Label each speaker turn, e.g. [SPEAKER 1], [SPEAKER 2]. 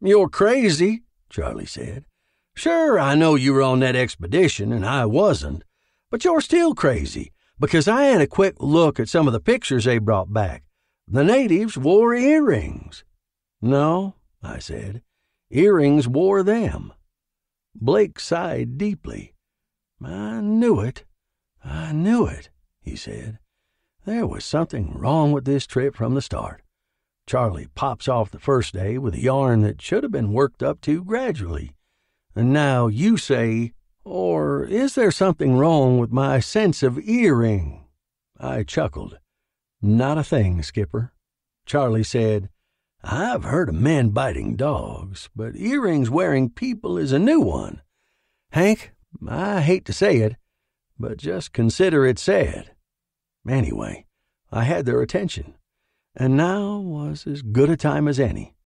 [SPEAKER 1] You're crazy, Charlie said. Sure, I know you were on that expedition and I wasn't, but you're still crazy because I had a quick look at some of the pictures they brought back. The natives wore earrings. No, I said. Earrings wore them. Blake sighed deeply. I knew it. I knew it, he said. There was something wrong with this trip from the start. Charlie pops off the first day with a yarn that should have been worked up to gradually. And now you say, or is there something wrong with my sense of earring? I chuckled. Not a thing, Skipper. Charlie said, I've heard of men biting dogs, but earrings wearing people is a new one. Hank, I hate to say it, but just consider it said. Anyway, I had their attention, and now was as good a time as any.